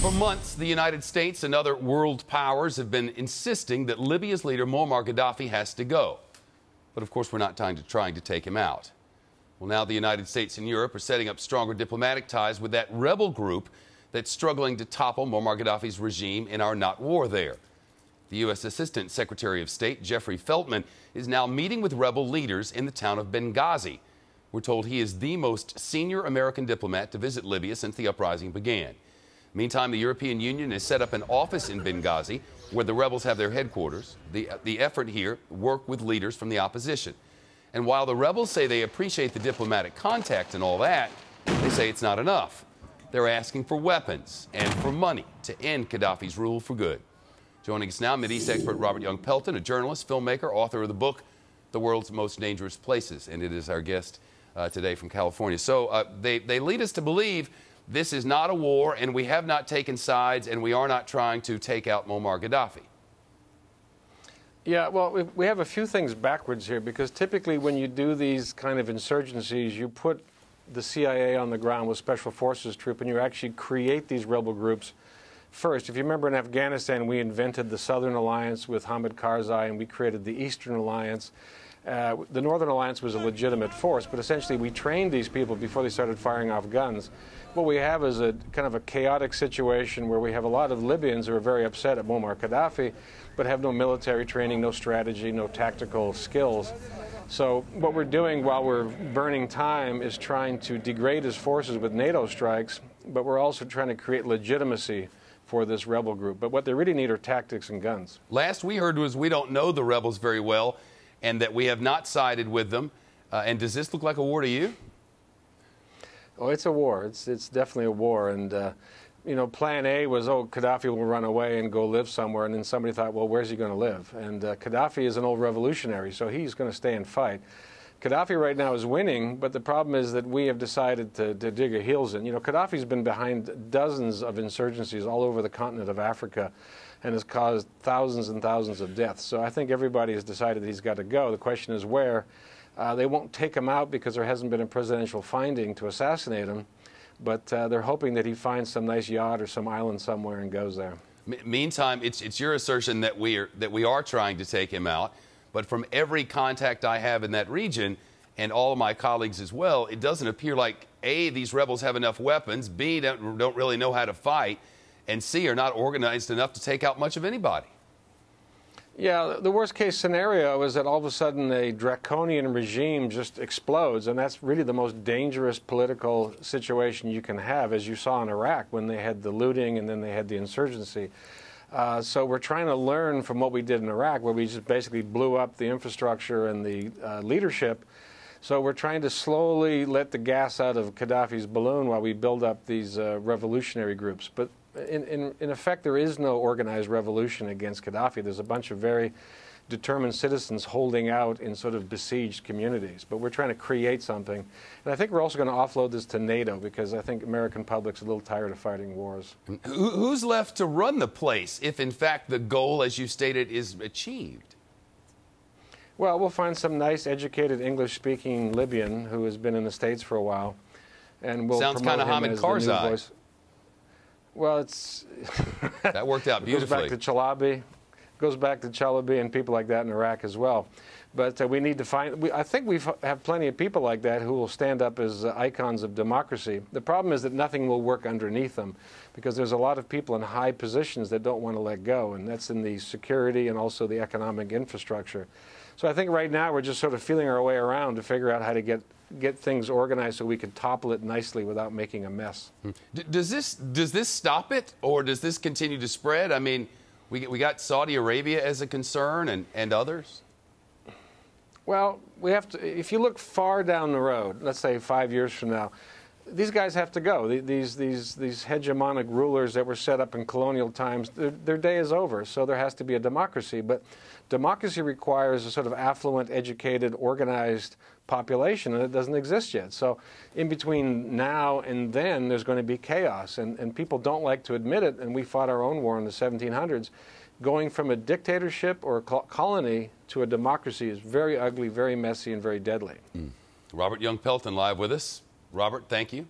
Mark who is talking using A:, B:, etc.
A: For months, the United States and other world powers have been insisting that Libya's leader Muammar Gaddafi has to go. But of course, we're not trying to, trying to take him out. Well, now the United States and Europe are setting up stronger diplomatic ties with that rebel group that's struggling to topple Muammar Gaddafi's regime in our not war there. The U.S. Assistant Secretary of State Jeffrey Feltman is now meeting with rebel leaders in the town of Benghazi. We're told he is the most senior American diplomat to visit Libya since the uprising began. Meantime, the European Union has set up an office in Benghazi where the rebels have their headquarters. The, the effort here work with leaders from the opposition. And while the rebels say they appreciate the diplomatic contact and all that, they say it's not enough. They're asking for weapons and for money to end Gaddafi's rule for good. Joining us now, Mideast expert Robert Young Pelton, a journalist, filmmaker, author of the book, The World's Most Dangerous Places, and it is our guest uh, today from California. So uh, they, they lead us to believe this is not a war, and we have not taken sides, and we are not trying to take out Muammar Gaddafi.
B: Yeah, well, we have a few things backwards here because typically when you do these kind of insurgencies, you put the CIA on the ground with special forces troop and you actually create these rebel groups first. If you remember in Afghanistan, we invented the Southern Alliance with Hamid Karzai and we created the Eastern Alliance. Uh, the Northern Alliance was a legitimate force, but essentially we trained these people before they started firing off guns. What we have is a kind of a chaotic situation where we have a lot of Libyans who are very upset at Muammar Gaddafi, but have no military training, no strategy, no tactical skills. So what we're doing while we're burning time is trying to degrade his forces with NATO strikes, but we're also trying to create legitimacy for this rebel group. But what they really need are tactics and guns.
A: Last we heard was we don't know the rebels very well and that we have not sided with them. Uh, and does this look like a war to you?
B: Oh, it's a war. It's it's definitely a war, and uh, you know, Plan A was oh, Gaddafi will run away and go live somewhere, and then somebody thought, well, where's he going to live? And uh, Gaddafi is an old revolutionary, so he's going to stay and fight. Gaddafi right now is winning, but the problem is that we have decided to, to dig our heels in. You know, Gaddafi's been behind dozens of insurgencies all over the continent of Africa and has caused thousands and thousands of deaths. So I think everybody has decided he's got to go. The question is where. Uh, they won't take him out because there hasn't been a presidential finding to assassinate him, but uh, they're hoping that he finds some nice yacht or some island somewhere and goes there.
A: meantime, it's, it's your assertion that we, are, that we are trying to take him out. But from every contact I have in that region, and all of my colleagues as well, it doesn't appear like A, these rebels have enough weapons, B, don't, don't really know how to fight, and C, are not organized enough to take out much of anybody.
B: Yeah, the worst case scenario is that all of a sudden a draconian regime just explodes, and that's really the most dangerous political situation you can have, as you saw in Iraq when they had the looting and then they had the insurgency. Uh, so we're trying to learn from what we did in Iraq, where we just basically blew up the infrastructure and the uh, leadership. So we're trying to slowly let the gas out of Gaddafi's balloon while we build up these uh, revolutionary groups. But in, in, in effect, there is no organized revolution against Gaddafi. There's a bunch of very determined citizens holding out in sort of besieged communities. But we're trying to create something. And I think we're also going to offload this to NATO because I think American public's a little tired of fighting wars.
A: Who's left to run the place if, in fact, the goal, as you stated, is achieved?
B: Well, we'll find some nice, educated, English-speaking Libyan who has been in the States for a while. And we'll
A: Sounds kind of Hamid Karzai.
B: Well, it's
A: that worked out beautifully.
B: goes back to Chalabi, goes back to Chalabi and people like that in Iraq as well. But uh, we need to find. We, I think we have plenty of people like that who will stand up as uh, icons of democracy. The problem is that nothing will work underneath them, because there's a lot of people in high positions that don't want to let go, and that's in the security and also the economic infrastructure. So I think right now we're just sort of feeling our way around to figure out how to get get things organized so we can topple it nicely without making a mess.
A: Hmm. Does this does this stop it, or does this continue to spread? I mean, we we got Saudi Arabia as a concern, and and others.
B: Well, we have to. If you look far down the road, let's say five years from now, these guys have to go. These these these hegemonic rulers that were set up in colonial times, their, their, day is over. So there has to be a democracy. But democracy requires a sort of affluent, educated, organized population, and it doesn't exist yet. So in between now and then, there's going to be chaos, and and people don't like to admit it. And we fought our own war in the 1700s. Going from a dictatorship or a colony to a democracy is very ugly, very messy, and very deadly.
A: Mm. Robert Young Pelton live with us. Robert, thank you.